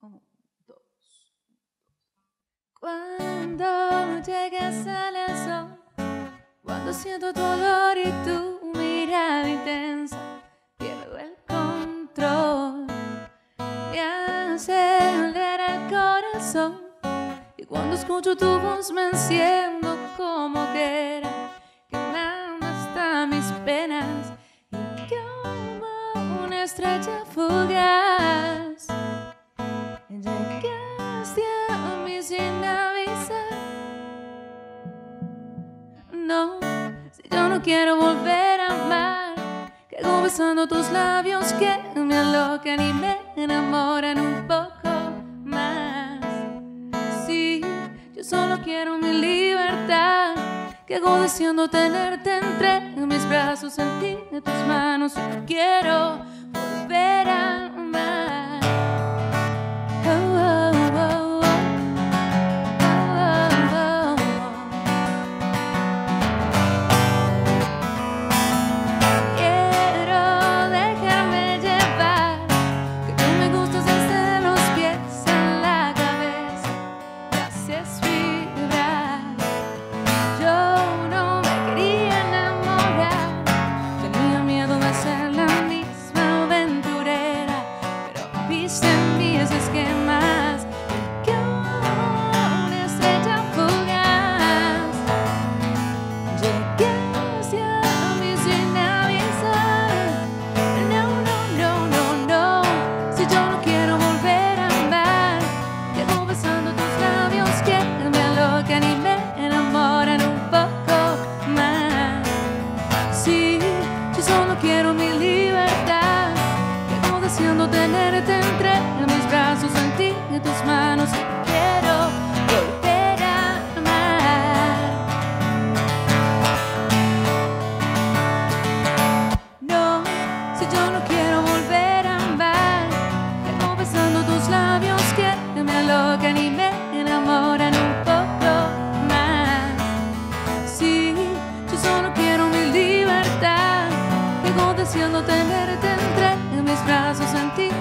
Un, dos. Cuando llegas al sol, cuando siento tu olor y tu mirada intensa, pierdo el control. Me acelera el corazón. Y cuando escucho tu voz me enciendo como quiera, quemando hasta mis penas y como una estrella fugaz. Quiero volver a amar, que hago besando tus labios que me alocan y me enamoran un poco más. Sí, yo solo quiero mi libertad, que hago deseando tenerte entre mis brazos, sentir tus manos. Quiero volver a amar. Sí, yo solo quiero mi libertad. Llevo deseando tenerte entre tenerte entre mis brazos, sentir